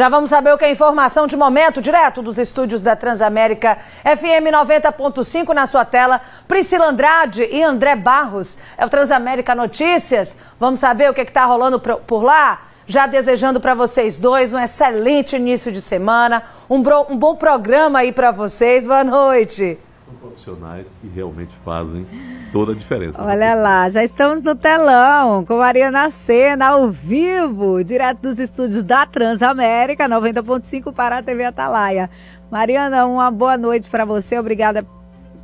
Já vamos saber o que é informação de momento, direto dos estúdios da Transamérica FM 90.5 na sua tela. Priscila Andrade e André Barros. É o Transamérica Notícias. Vamos saber o que está rolando por lá? Já desejando para vocês dois um excelente início de semana, um, um bom programa aí para vocês. Boa noite profissionais que realmente fazem toda a diferença. Olha lá, já estamos no telão com Mariana Sena ao vivo, direto dos estúdios da Transamérica 90.5 para a TV Atalaia. Mariana, uma boa noite para você. Obrigada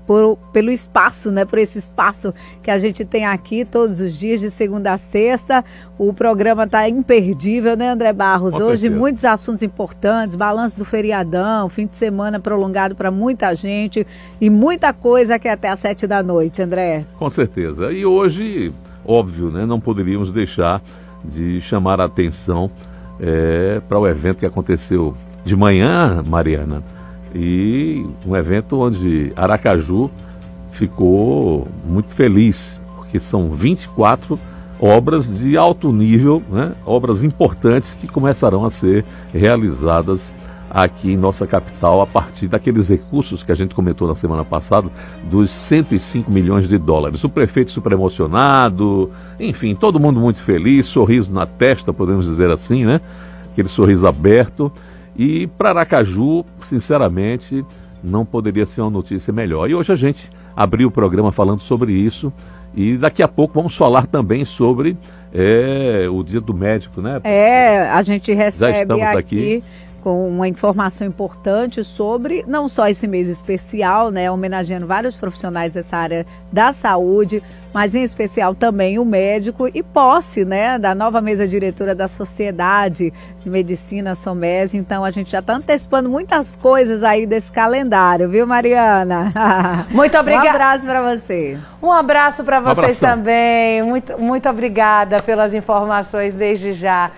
por, pelo espaço, né? Por esse espaço que a gente tem aqui todos os dias, de segunda a sexta. O programa está imperdível, né, André Barros? Com Hoje, certeza. muitos assuntos importantes, balanço do feriadão, fim de semana prolongado para muita gente e muita coisa que é até às sete da noite, André. Com certeza. E hoje, óbvio, né? Não poderíamos deixar de chamar a atenção é, para o evento que aconteceu de manhã, Mariana e um evento onde Aracaju ficou muito feliz, porque são 24 obras de alto nível, né? obras importantes que começarão a ser realizadas aqui em nossa capital a partir daqueles recursos que a gente comentou na semana passada, dos 105 milhões de dólares. O prefeito super emocionado, enfim, todo mundo muito feliz, sorriso na testa, podemos dizer assim, né? Aquele sorriso aberto. E para Aracaju, sinceramente, não poderia ser uma notícia melhor. E hoje a gente abriu o programa falando sobre isso. E daqui a pouco vamos falar também sobre é, o Dia do Médico, né? É, a gente recebe aqui, aqui com uma informação importante sobre não só esse mês especial, né, homenageando vários profissionais dessa área da saúde, mas em especial também o médico e posse, né, da nova mesa diretora da Sociedade de Medicina Somés. Então a gente já está antecipando muitas coisas aí desse calendário, viu, Mariana? Muito obrigada. Um abraço para você. Um abraço para vocês um também. Muito, muito obrigada pelas informações desde já.